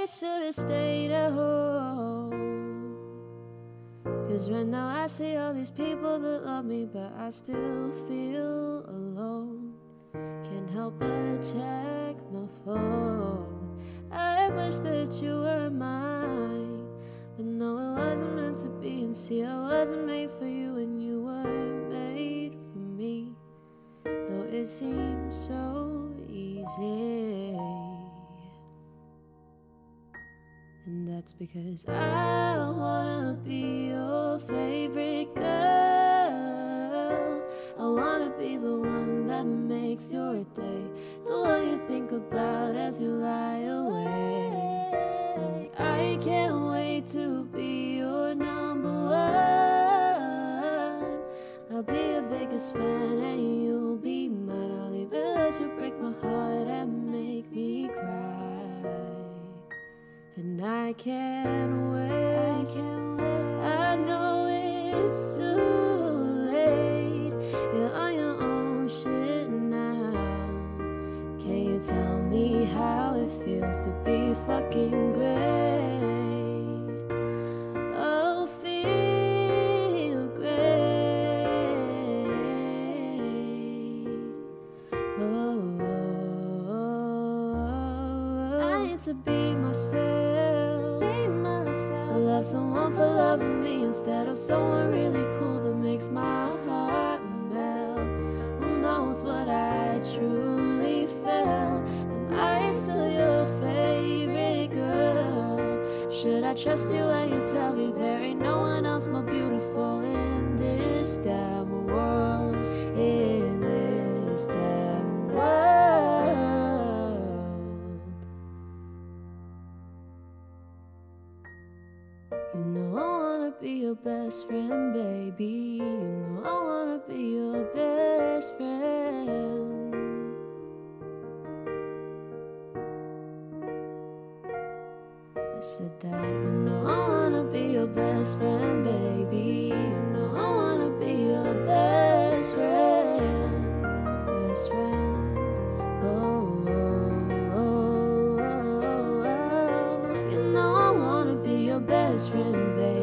I should've stayed at home. Cause right now I see all these people that love me, but I still feel alone. Can't help but check my phone. I wish that you were mine. But no, it wasn't meant to be. And see, I wasn't made for you, and you were made for me. Though it seems so that's because I wanna be your favorite girl. I wanna be the one that makes your day, the one you think about as you lie awake. I can't wait to be your number one. I'll be your biggest fan and you'll be mine. I'll even let you break my heart and make me cry. And I can't wait. I can't wait. I know it's too late. You're on your own shit now. Can you tell me how it feels to be fucking great? I need to be myself. Be myself. Love someone for loving me instead of someone really cool that makes my heart melt. Who knows what I truly felt? Am I still your favorite girl? Should I trust you when you tell me there ain't no one else more You know I wanna be your best friend, baby. You know I wanna be your best friend. I said that you know I wanna be your best friend, baby. You know I wanna be your best from friend, babe.